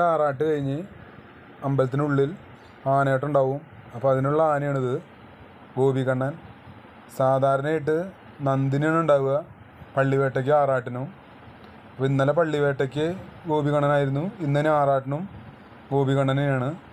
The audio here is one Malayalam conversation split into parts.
ആറാട്ട് കഴിഞ്ഞ് അമ്പലത്തിനുള്ളിൽ ആനയാട്ടം ഉണ്ടാവും അപ്പോൾ അതിനുള്ള ആനയാണിത്. ഗോപികണ്ണൻ. സാധാരണയായിട്ട് നന്ദിനാണ് ഉണ്ടാവുക പള്ളിവേട്ടയ്ക്ക് ആറാട്ടിനും. അപ്പോൾ ഇന്നലെ പള്ളിവേട്ടയ്ക്ക് ഗോപികണ്ണനായിരുന്നു. ഇന്നലെ ആറാട്ടിനും ഗോപികണ്ണനെയാണ്.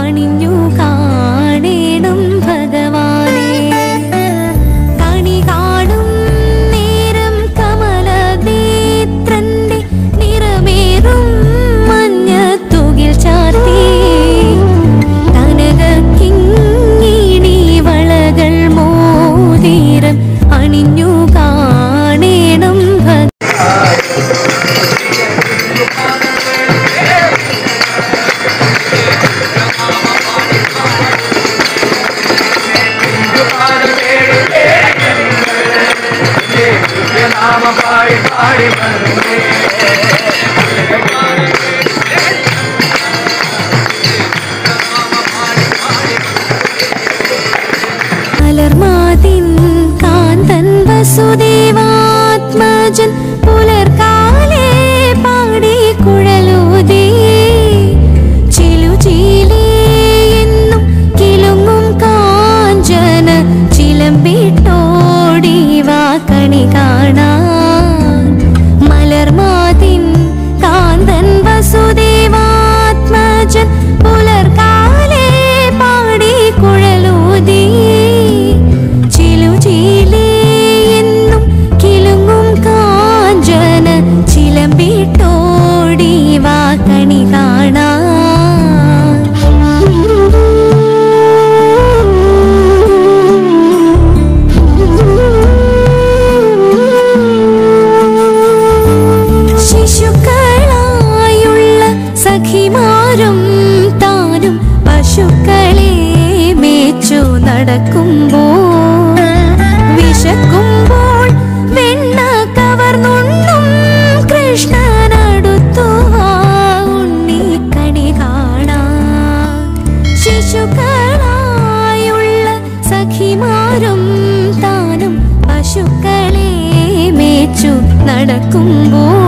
അണിഞ്ഞു മലർമാതിൻ കാന്തൻ വസുദേവാത്മജൻ പുലർക്കാലേ സഖിമാരും താനും പശുക്കളെ മേച്ചു നടക്കുമ്പോൾ